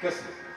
kisses.